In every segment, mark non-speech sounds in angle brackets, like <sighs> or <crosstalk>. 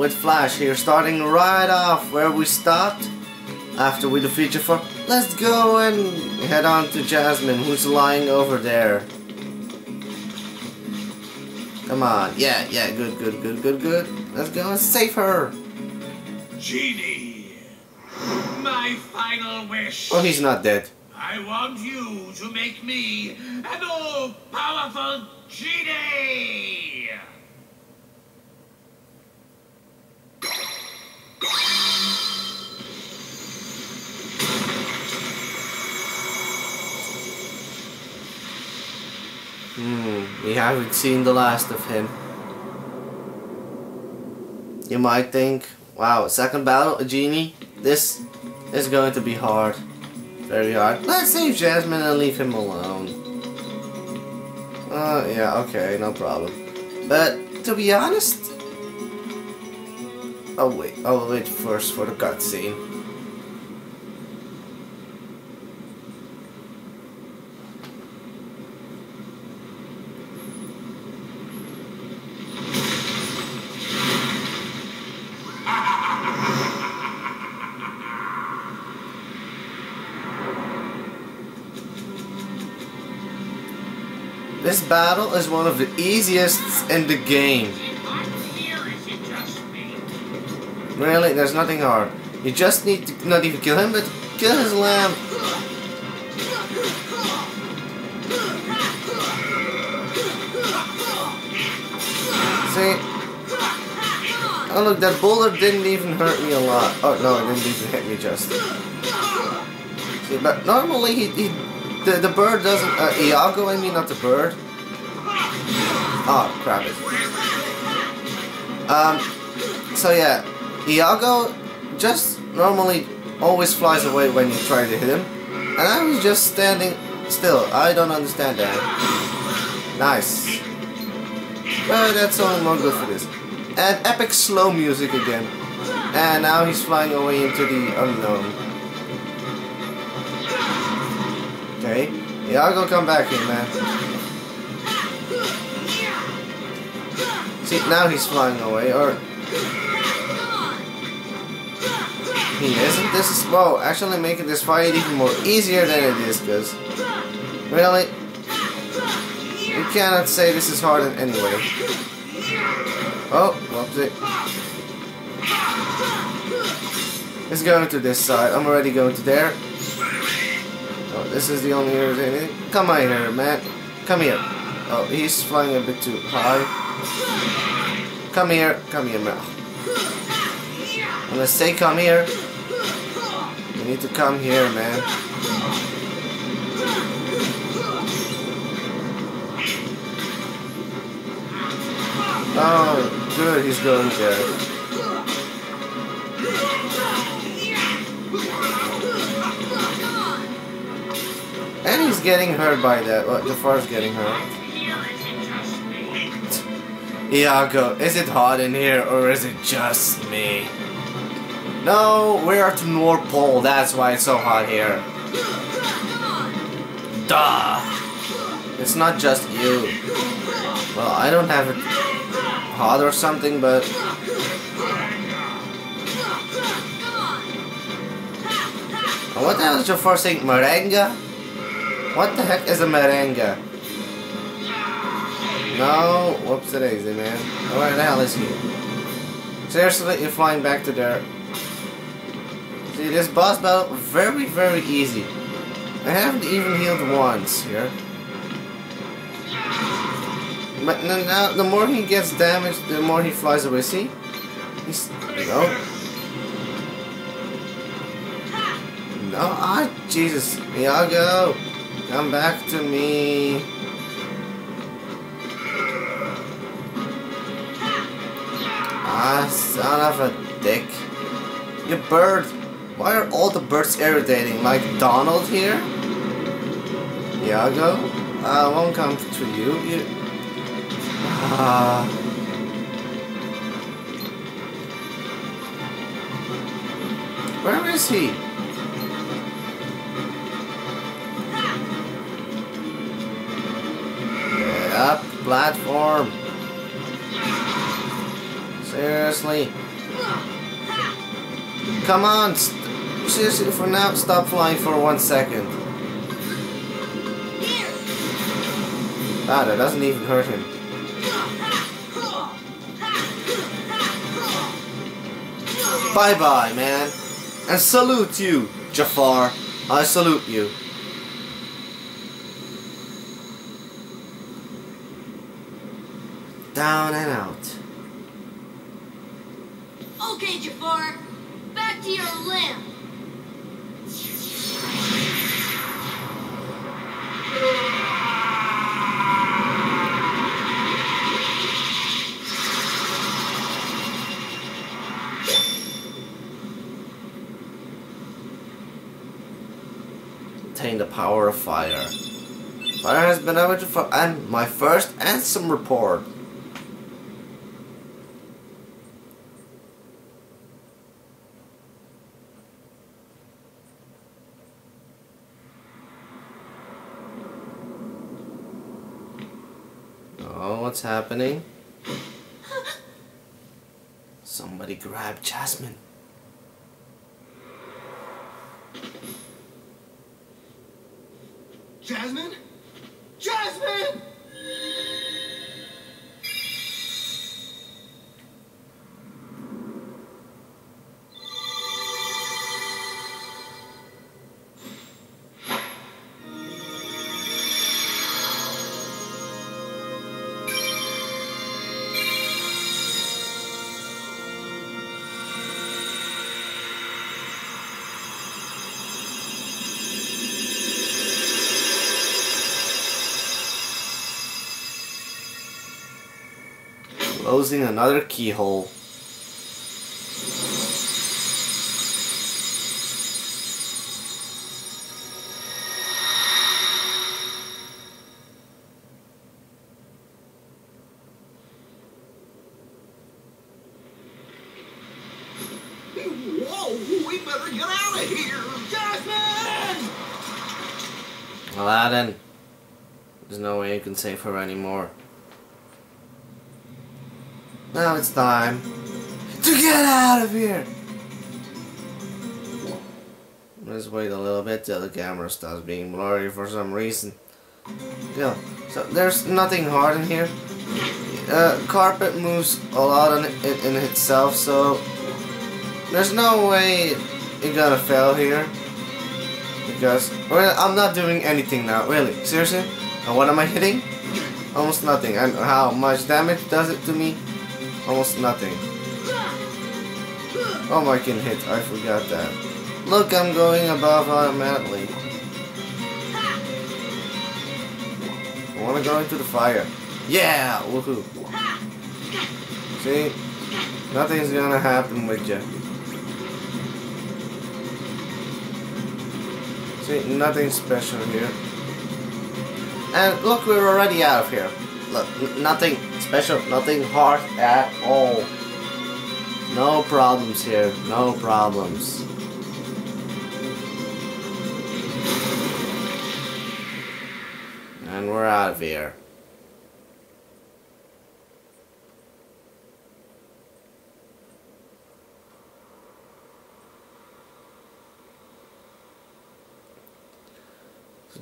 with Flash here, starting right off where we stopped after we defeat Jafar. Let's go and head on to Jasmine, who's lying over there. Come on, yeah, yeah, good, good, good, good, good. Let's go and save her. Genie, my final wish. Oh, he's not dead. I want you to make me an all-powerful genie. Hmm, we haven't seen the last of him. You might think, wow, second battle, a genie? This is going to be hard. Very hard. Let's save Jasmine and leave him alone. Uh, yeah, okay, no problem. But, to be honest... Oh wait, I'll wait first for the cutscene. This battle is one of the easiest in the game. Really, there's nothing hard. You just need to not even kill him, but kill his lamb. See? Oh look, that bullet didn't even hurt me a lot. Oh no, it didn't even hit me just. See, but normally he, he the, the bird doesn't... Uh, Iago, I mean, not the bird. Oh, crap it. Um, so yeah, Iago just normally always flies away when you try to hit him. And I was just standing still. I don't understand that. Nice. But that's only more good for this. And epic slow music again. And now he's flying away into the unknown. Okay. Iago, come back here, man. See, now he's flying away, or... Isn't. This is, well, actually making this fight even more easier than it is, because... Really? You cannot say this is hard in any way. Oh, whoopsie. Let's go to this side. I'm already going to there. Oh, this is the only area. Come on here, man. Come here. Oh, he's flying a bit too high. Come here. Come here, man. I'm gonna say come here. You need to come here, man. Oh, good, he's going there. And he's getting hurt by that. Well, Jafar's getting hurt. Iago, is it hot in here or is it just me? No, we're at the North Pole, that's why it's so hot here. Duh! It's not just you. Well, I don't have it hot or something, but... What the hell is Jafar saying? Merenga? What the heck is a merenga? No, whoops it is, man. Where the hell is he? Seriously, you're flying back to there. See, this boss battle, very, very easy. I haven't even healed once here. But now, the more he gets damaged, the more he flies away. See? He's... No. No, ah, Jesus. Iago, come back to me. Ah, son of a dick. You bird. Why are all the birds irritating? Like Donald here? Iago? I won't come to you. You... Ah... Where is he? Up, platform. Seriously. Come on! Seriously, for now, stop flying for one second. Ah, that doesn't even hurt him. Bye bye, man. And salute you, Jafar. I salute you. Down and out. Okay, Jafar. Back to your lamp. Obtain the power of fire. Fire has been able to and my first Ansem report. Oh, what's happening? <gasps> Somebody grab Jasmine. Jasmine? Closing another keyhole. Whoa, we better get out of here! Jasmine! Aladdin. There's no way you can save her anymore. Now it's time to get out of here. Let's wait a little bit till the camera starts being blurry for some reason. Yeah, so there's nothing hard in here. Uh, carpet moves a lot in, in, itself, so there's no way you're gonna fail here. Because, well, I'm not doing anything now, really. Seriously? And what am I hitting? Almost nothing. And how much damage does it to me? Almost nothing. Oh I can hit, I forgot that. Look, I'm going above automatically. I wanna go into the fire. Yeah! Woohoo! See? Nothing's gonna happen with you. See, nothing special here. And look, we're already out of here. Nothing special, nothing hard at all. No problems here, no problems. And we're out of here.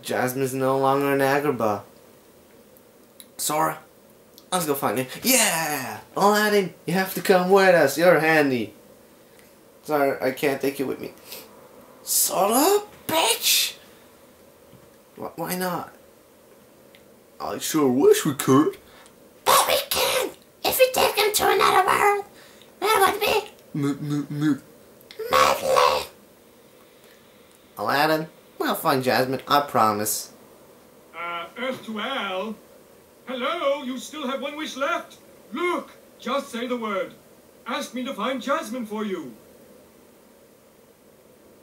Jasmine's no longer in Agrabah. Sora, let's go find him. Yeah! Aladdin, you have to come with us. You're handy. Sorry, I can't take you with me. Sora, bitch! Why not? I sure wish we could. But we can! If we take him to another world, that would be M- m- m- lovely. Aladdin, we'll find Jasmine, I promise. Uh, Earth to Al? Hello, you still have one wish left? Look, just say the word. Ask me to find Jasmine for you.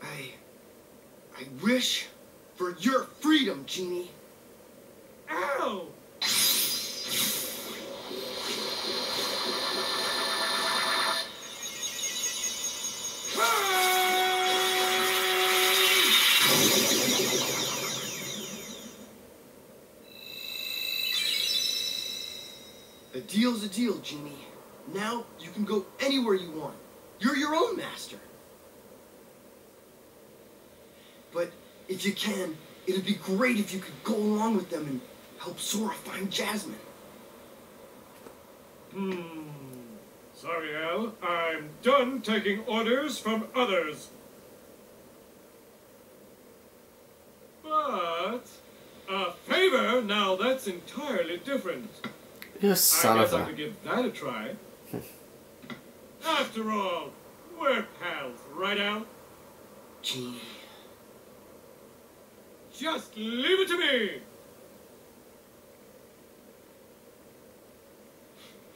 I. I wish for your freedom, Genie. Al! A ah! deal's a deal, Genie. Now you can go anywhere you want. You're your own master. But if you can, it'd be great if you could go along with them and help Sora find Jasmine. Hmm. Sorry, Al. I'm done taking orders from others. But a favor, now that's entirely different. You I son guess of I a. could give that a try. <laughs> After all, we're pals, right, Al? Genie. Just leave it to me.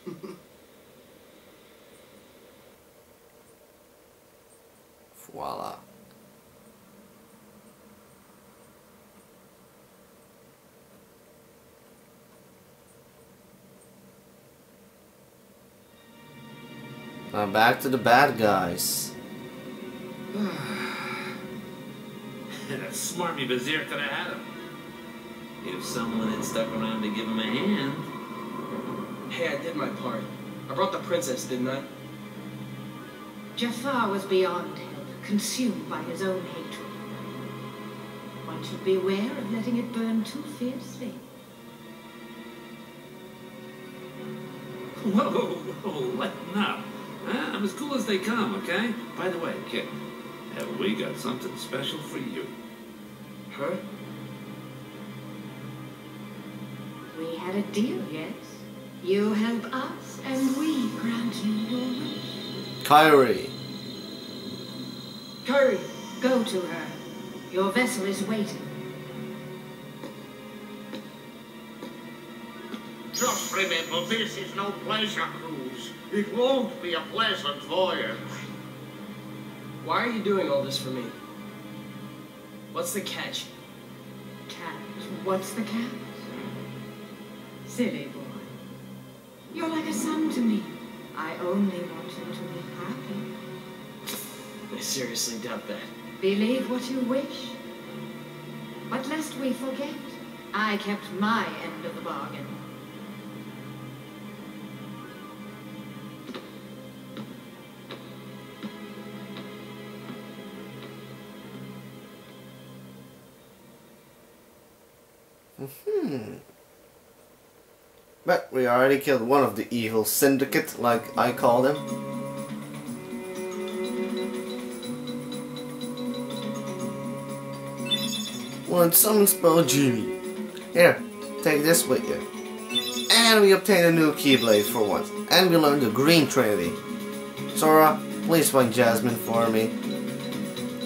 <laughs> Voila. Now back to the bad guys. <sighs> That smarmy Vizier could have had him. If someone had stuck around to give him a hand. Hey, I did my part. I brought the princess, didn't I? Jafar was beyond help, consumed by his own hatred. One should beware of letting it burn too fiercely. <laughs> Whoa, whoa, lighten up. Huh? <laughs> I'm as cool as they come, okay? By the way, kid, have we got something special for you? Huh? We had a deal, yes? You help us, and we grant you your wish. Kairi. Hurry, go to her. Your vessel is waiting. Remember, this is no pleasure cruise. It won't be a pleasant voyage. Why are you doing all this for me? What's the catch? Catch, what's the catch? Silly boy. You're like a son to me. I only want you to be happy. I seriously doubt that. Believe what you wish. But lest we forget, I kept my end of the bargain. Hmm. But we already killed one of the evil syndicate, like I call them. One summon spell genie. Here, take this with you. And we obtain a new Keyblade for once. And we learn the Green Trinity. Sora, please find Jasmine for me.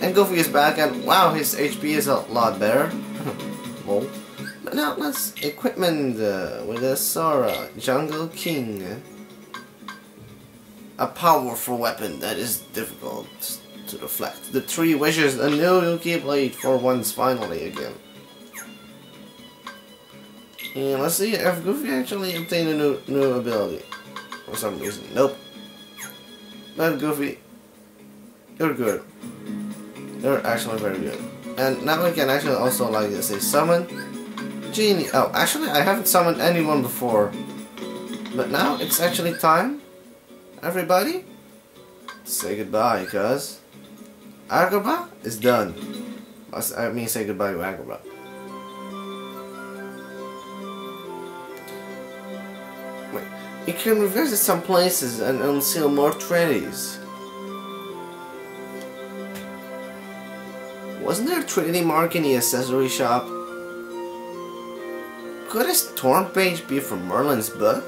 And Goofy is back and wow, his HP is a lot better. <laughs> Lol. Now let's equipment uh, with a Sora Jungle King. A powerful weapon that is difficult to deflect. The three wishes a new Keyblade for once finally again. And let's see if Goofy actually obtained a new new ability. For some reason. Nope. But Goofy, you're good. You're actually very good. And now we can actually also like say summon Genie. Oh, actually I haven't summoned anyone before. But now it's actually time. Everybody, say goodbye, cuz Agrabah is done. I mean say goodbye to Agrabah. Wait, you can revisit some places and unseal more trinities. Wasn't there a Trinity mark in the accessory shop? Could a storm page be from Merlin's book?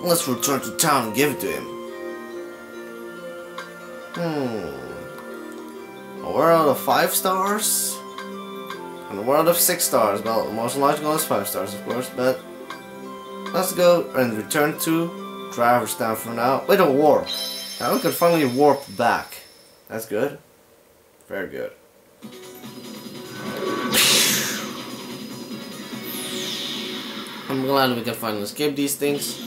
Let's return to town and give it to him. Hmm. A world of five stars? And a world of six stars. Well, the most logical is five stars, of course, but let's go and return to Traverse Town for now. With a warp. Now we can finally warp back. That's good. Very good. I'm glad we can finally escape these things.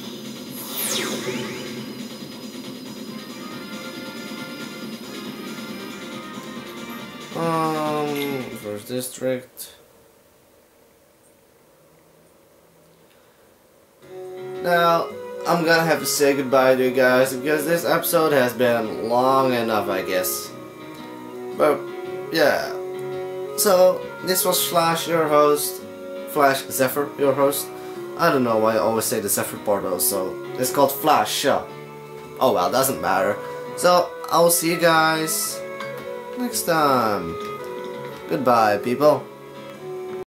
Um, first district. Now, I'm gonna have to say goodbye to you guys because this episode has been long enough, I guess. But, yeah, So, this was Flash, your host. Flash Zephyr, your host. I don't know why I always say the Zephyr though, so it's called Flash Show. Oh well, doesn't matter. So, I'll see you guys next time. Goodbye, people.